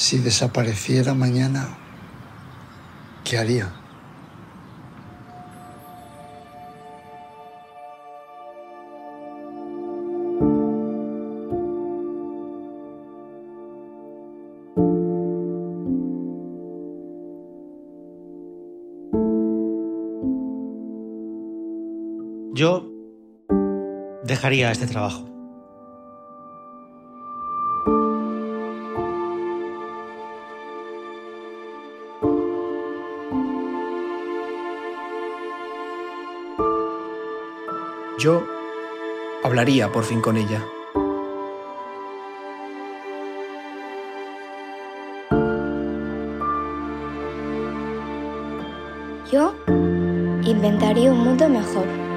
Si desapareciera mañana, ¿qué haría? Yo dejaría este trabajo. Yo hablaría por fin con ella. Yo inventaría un mundo mejor.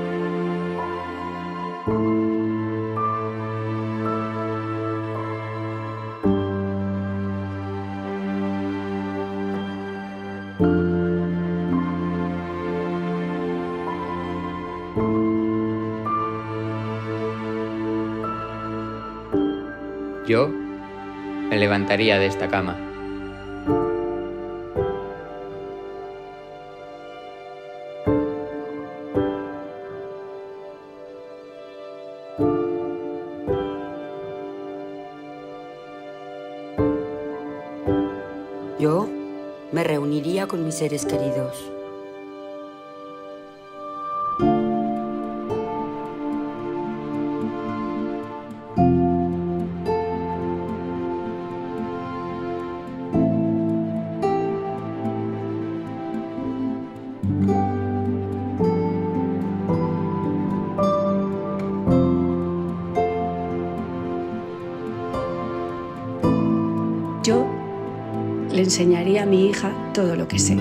Yo me levantaría de esta cama. Yo me reuniría con mis seres queridos. Yo le enseñaría a mi hija todo lo que sé.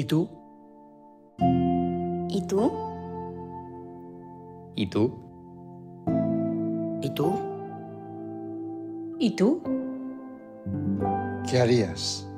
¿Y tú? ¿Y tú? ¿Y tú? ¿Y tú? ¿Y tú? ¿Qué harías?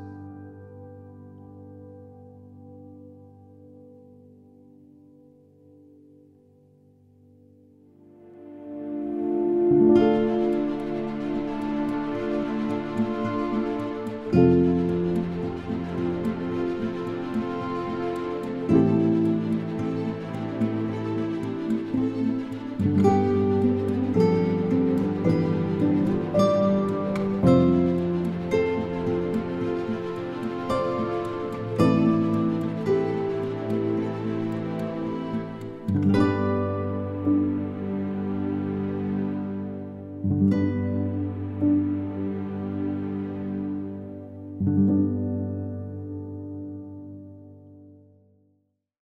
¿Y